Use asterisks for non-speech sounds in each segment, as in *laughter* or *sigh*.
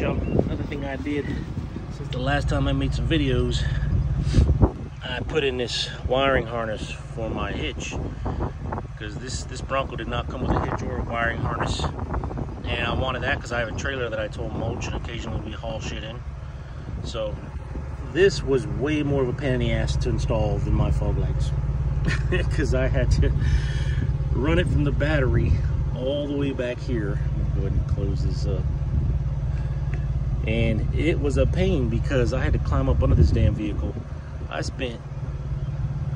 y'all, another thing I did since the last time I made some videos, I put in this wiring harness for my hitch because this, this Bronco did not come with a hitch or a wiring harness. And I wanted that because I have a trailer that I told mulch and occasionally we haul shit in. So this was way more of a pain in the ass to install than my fog lights *laughs* because I had to run it from the battery all the way back here. Go ahead and close this up. And it was a pain because I had to climb up under this damn vehicle. I spent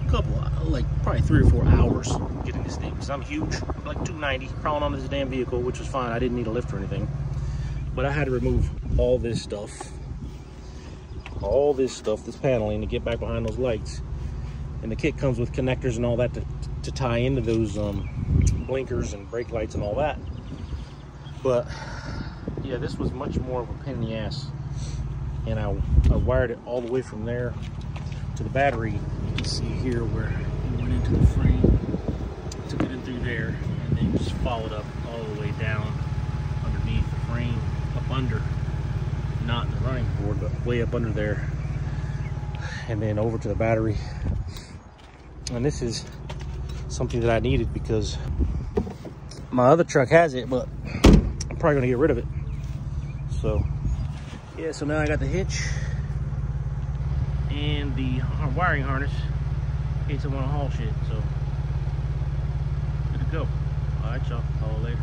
a couple, like probably three or four hours getting this thing because I'm huge, I'm like 290, crawling on this damn vehicle, which was fine. I didn't need a lift or anything. But I had to remove all this stuff, all this stuff, this paneling to get back behind those lights. And the kit comes with connectors and all that to, to tie into those um, blinkers and brake lights and all that. But yeah, this was much more of a pain in the ass. And I, I wired it all the way from there to the battery. You can see here where it went into the frame, took it in through there, and then just followed up all the way down underneath the frame, up under, not the running board, but way up under there, and then over to the battery. And this is something that I needed because my other truck has it, but I'm probably gonna get rid of it. So, yeah, so now I got the hitch and the wiring harness in case I wanna haul shit, so good to go. All right, y'all, call later.